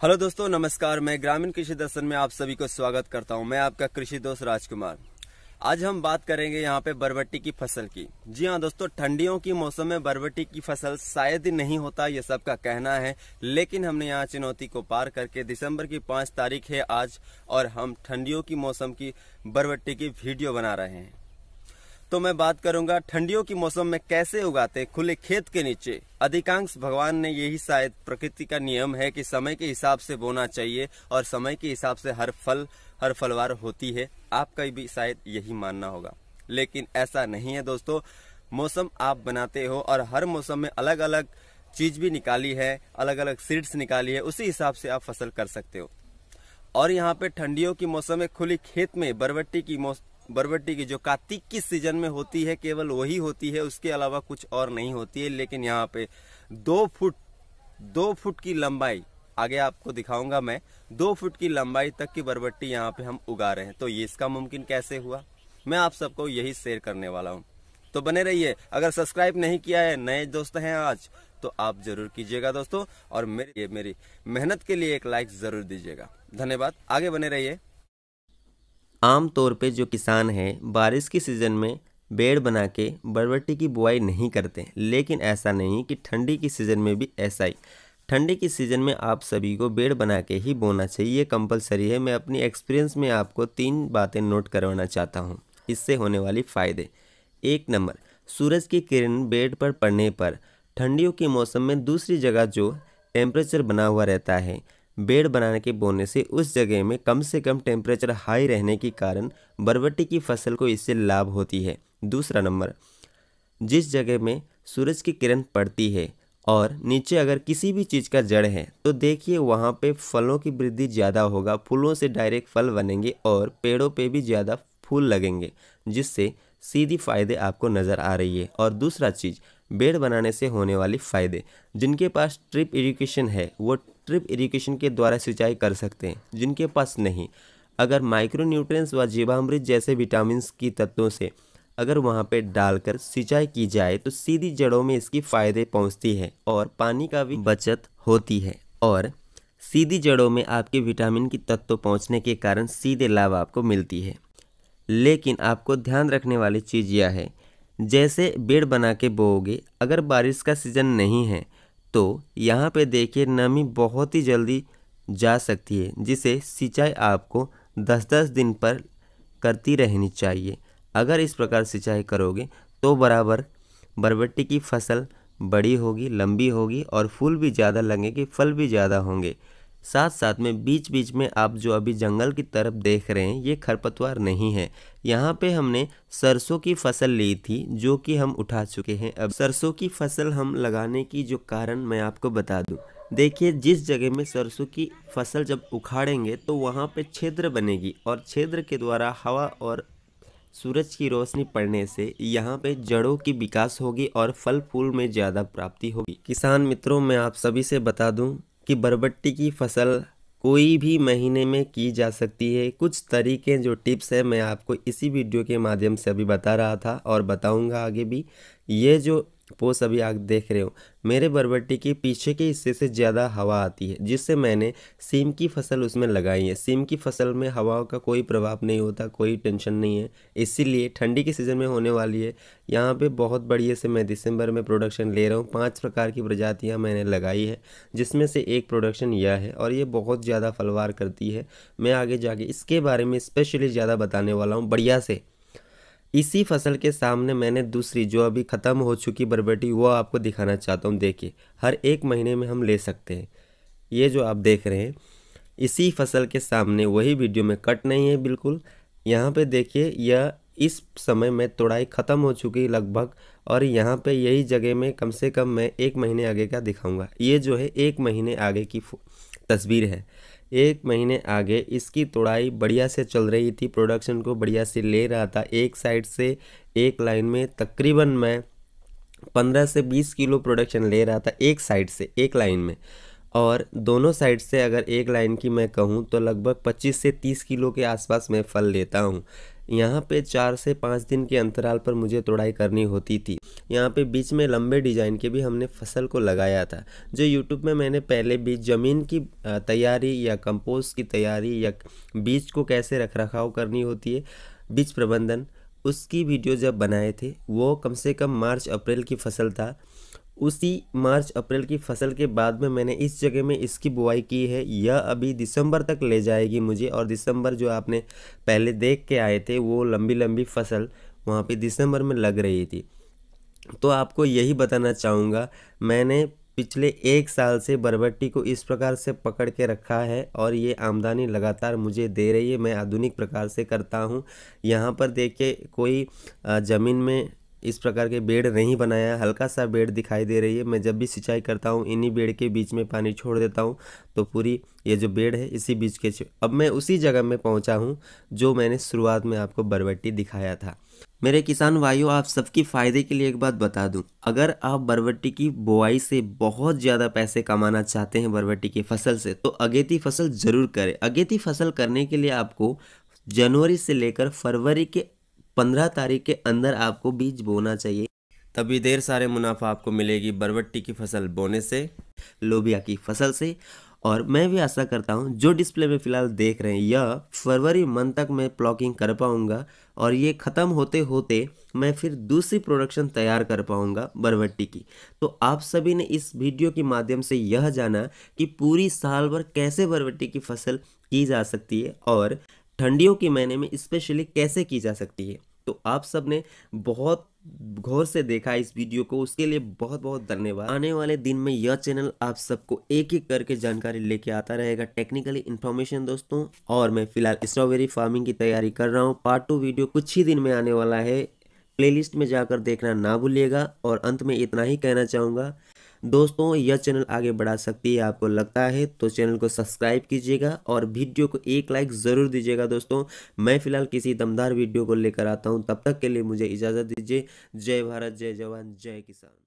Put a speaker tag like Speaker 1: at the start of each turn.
Speaker 1: Hello दोस्तों, नमस्कार। मैं ग्रामीण कृषि दर्शन में आप सभी को स्वागत करता हूँ। मैं आपका कृषि दोस्त राजकुमार। आज हम बात करेंगे यहाँ पे बरबट्टी की फ़सल की। जी हाँ दोस्तों, ठंडियों की मौसम में बरबट्टी की फ़सल शायद ही नहीं होता, ये सबका कहना है। लेकिन हमने यहाँ चुनौती को पार करके दिसंबर की पाँच तारीख है आज, और हम ठंडियों की मौसम की बरबट्टी की वीडियो बना रहे हैं। तो मैं बात करूँगा ठंडियों की मौसम में कैसे उगाते खुले खेत के नीचे। अधिकांश भगवान ने यही शायद प्रकृति का नियम है कि समय के हिसाब से बोना चाहिए और समय के हिसाब से हर फल, हर फलवार होती है। आपका भी शायद यही मानना होगा। लेकिन ऐसा नहीं है दोस्तों। मौसम आप बनाते हो और हर मौसम में अलग अलग चीज़ भी निकाली है अलग अलग सीड्स निकाली है, उसी हिसाब से आप फ़सल कर सकते हो। और यहाँ पे ठंडियों की मौसम में खुली खेत में बरबट्टी की बरबट्टी की जो कार्तिक की सीज़न में होती है, केवल वही होती है, उसके अलावा कुछ और नहीं होती है, लेकिन यहाँ पे दो फुट दो फुट की लंबाई, आगे आपको दिखाऊँगा मैं, दो फुट की लंबाई तक की बरबट्टी यहाँ पे हम उगा रहे हैं। तो ये इसका मुमकिन कैसे हुआ? मैं आप सबको यही शेयर करने वाला हूँ। तो बने रहिए। अगर सब्सक्राइब नहीं किया है, नए दोस्त हैं आज तो आप ज़रूर कीजिएगा दोस्तों, और मेरी मेरी मेहनत के लिए एक लाइक ज़रूर दीजिएगा। धन्यवाद। आगे बने रहिए।
Speaker 2: आम तौर पे जो किसान हैं, बारिश की सीज़न में बेड़ बना के बरबट्टी की बुआई नहीं करते लेकिन ऐसा नहीं कि ठंडी की सीज़न में भी ऐसा ही। ठंडी की सीज़न में आप सभी को बेड़ बना के ही बोना चाहिए, ये कंपलसरी है। मैं अपनी एक्सपीरियंस में आपको तीन बातें नोट करवाना चाहता हूँ। इससे होने वाली फ़ायदे। एक नंबर, सूरज की किरण बेड पर पड़ने पर ठंडियों के मौसम में दूसरी जगह जो टेम्परेचर बना हुआ रहता है बेड बनाने के बोने से उस जगह में कम से कम टेम्परेचर हाई रहने के कारण बरबट्टी की फ़सल को इससे लाभ होती है। दूसरा नंबर, जिस जगह में सूरज की किरण पड़ती है और नीचे अगर किसी भी चीज़ का जड़ है तो देखिए वहाँ पे फलों की वृद्धि ज़्यादा होगा, फूलों से डायरेक्ट फल बनेंगे और पेड़ों पे भी ज़्यादा फूल लगेंगे, जिससे सीधी फ़ायदे आपको नज़र आ रही है। और दूसरा चीज़, बेड बनाने से होने वाले फ़ायदे, जिनके पास ट्रिप इरिगेशन है, वो ट्रिप इरिगेशन के द्वारा सिंचाई कर सकते हैं, जिनके पास नहीं। अगर माइक्रो न्यूट्रिएंट्स व जीवामृत जैसे विटामिन की तत्वों से अगर वहाँ पर डालकर सिंचाई की जाए तो सीधी जड़ों में इसकी फ़ायदे पहुँचती है और पानी का भी बचत होती है। और सीधी जड़ों में आपके विटामिन की तत्व पहुँचने के कारण सीधे लाभ आपको मिलती है। लेकिन आपको ध्यान रखने वाली चीज़ यह है, जैसे बेड बना के बोओगे, अगर बारिश का सीज़न नहीं है तो यहाँ पे देखिए नमी बहुत ही जल्दी जा सकती है, जिसे सिंचाई आपको 10-10 दिन पर करती रहनी चाहिए। अगर इस प्रकार सिंचाई करोगे तो बराबर बरबट्टी की फ़सल बड़ी होगी, लंबी होगी और फूल भी ज़्यादा लगेंगे, फल भी ज़्यादा होंगे। साथ साथ में बीच बीच में आप जो अभी जंगल की तरफ़ देख रहे हैं, ये खरपतवार नहीं है। यहाँ पे हमने सरसों की फ़सल ली थी, जो कि हम उठा चुके हैं। अब सरसों की फ़सल हम लगाने की जो कारण मैं आपको बता दूँ। देखिए, जिस जगह में सरसों की फ़सल जब उखाड़ेंगे तो वहाँ पे छिद्र बनेगी और छिद्र के द्वारा हवा और सूरज की रोशनी पड़ने से यहाँ पे जड़ों की विकास होगी और फल फूल में ज़्यादा प्राप्ति होगी। किसान मित्रों, मैं आप सभी से बता दूँ कि बरबट्टी की फ़सल कोई भी महीने में की जा सकती है। कुछ तरीके जो टिप्स हैं, मैं आपको इसी वीडियो के माध्यम से अभी बता रहा था और बताऊँगा आगे भी। ये जो पोस्ट अभी आप देख रहे हो। मेरे बरबट्टी के पीछे के हिस्से से ज़्यादा हवा आती है, जिससे मैंने सीम की फ़सल उसमें लगाई है। सीम की फ़सल में हवाओं का कोई प्रभाव नहीं होता, कोई टेंशन नहीं है। इसीलिए ठंडी के सीज़न में होने वाली है। यहाँ पे बहुत बढ़िया से मैं दिसंबर में प्रोडक्शन ले रहा हूँ। पाँच प्रकार की प्रजातियाँ मैंने लगाई है, जिसमें से एक प्रोडक्शन यह है और ये बहुत ज़्यादा फलवार करती है। मैं आगे जाके इसके बारे में स्पेशली ज़्यादा बताने वाला हूँ। बढ़िया से। इसी फ़सल के सामने मैंने दूसरी, जो अभी ख़त्म हो चुकी बरबटी, वो आपको दिखाना चाहता हूँ। देखिए, हर एक महीने में हम ले सकते हैं। ये जो आप देख रहे हैं, इसी फ़सल के सामने, वही वीडियो में कट नहीं है बिल्कुल। यहाँ पे देखिए, यह इस समय में तोड़ाई ख़त्म हो चुकी लगभग, और यहाँ पे यही जगह में कम से कम मैं एक महीने आगे का दिखाऊँगा। ये जो है एक महीने आगे की तस्वीर है। एक महीने आगे इसकी तोड़ाई बढ़िया से चल रही थी। प्रोडक्शन को बढ़िया से ले रहा था। एक साइड से एक लाइन में तकरीबन मैं पंद्रह से बीस किलो प्रोडक्शन ले रहा था एक साइड से, एक लाइन में। और दोनों साइड से अगर एक लाइन की मैं कहूँ तो लगभग 25 से 30 किलो के आसपास मैं फल लेता हूँ। यहाँ पे चार से पाँच दिन के अंतराल पर मुझे तोड़ाई करनी होती थी। यहाँ पे बीच में लंबे डिज़ाइन के भी हमने फ़सल को लगाया था, जो यूट्यूब में मैंने पहले बीज ज़मीन की तैयारी या कंपोस्ट की तैयारी या बीज को कैसे रख रखाव करनी होती है, बीज प्रबंधन, उसकी वीडियो जब बनाए थे, वो कम से कम मार्च अप्रैल की फ़सल था। उसी मार्च, अप्रैल की फ़सल के बाद में मैंने इस जगह में इसकी बुआई की है। यह अभी दिसंबर तक ले जाएगी मुझे और दिसंबर जो आपने पहले देख के आए थे, वो लंबी लंबी फ़सल वहाँ पे दिसंबर में लग रही थी। तो आपको यही बताना चाहूँगा, मैंने पिछले एक साल से बरबट्टी को इस प्रकार से पकड़ के रखा है और ये आमदनी लगातार मुझे दे रही है। मैं आधुनिक प्रकार से करता हूँ। यहाँ पर देखिए, कोई ज़मीन में इस प्रकार के बेड नहीं बनाया। हल्का सा बेड दिखाई दे रही है। मैं जब भी सिंचाई करता हूँ, इन्हीं बेड के बीच में पानी छोड़ देता हूँ तो पूरी ये जो बेड है, इसी बीच के अब मैं उसी जगह में पहुँचा हूँ, जो मैंने शुरुआत में आपको बरबट्टी दिखाया था। मेरे किसान भाइयों, आप सबकी फ़ायदे के लिए एक बात बता दूँ। अगर आप बरबट्टी की बुआई से बहुत ज़्यादा पैसे कमाना चाहते हैं बरबट्टी की फ़सल से तो अगेती फ़सल ज़रूर करें। अगेती फ़सल करने के लिए आपको जनवरी से लेकर फरवरी के पंद्रह तारीख के अंदर आपको बीज बोना चाहिए। तभी देर सारे मुनाफा आपको मिलेगी बरबट्टी की फ़सल बोने से, लोबिया की फ़सल से। और मैं भी आशा करता हूँ, जो डिस्प्ले में फ़िलहाल देख रहे हैं यह फरवरी मंथ तक मैं प्लॉकिंग कर पाऊँगा, और ये ख़त्म होते होते मैं फिर दूसरी प्रोडक्शन तैयार कर पाऊँगा बरबट्टी की। तो आप सभी ने इस वीडियो के माध्यम से यह जाना कि पूरी साल भर कैसे बरबट्टी की फ़सल की जा सकती है, और ठंडियों के महीने में स्पेशली कैसे की जा सकती है? तो आप सबने बहुत गौर से देखा इस वीडियो को। उसके लिए बहुत बहुत धन्यवाद। आने वाले दिन में यह चैनल आप सबको एक एक करके जानकारी लेके आता रहेगा। टेक्निकली इन्फॉर्मेशन दोस्तों, और मैं फ़िलहाल स्ट्रॉबेरी फ़ार्मिंग की तैयारी कर रहा हूँ। पार्ट टू वीडियो कुछ ही दिन में आने वाला है। प्लेलिस्ट में जाकर देखना ना भूलिएगा। और अंत में इतना ही कहना चाहूँगा दोस्तों, यह चैनल आगे बढ़ा सकती है, आपको लगता है तो चैनल को सब्सक्राइब कीजिएगा और वीडियो को एक लाइक ज़रूर दीजिएगा दोस्तों। मैं फ़िलहाल किसी दमदार वीडियो को लेकर आता हूँ, तब तक के लिए मुझे इजाज़त दीजिए। जय भारत, जय जवान, जय किसान।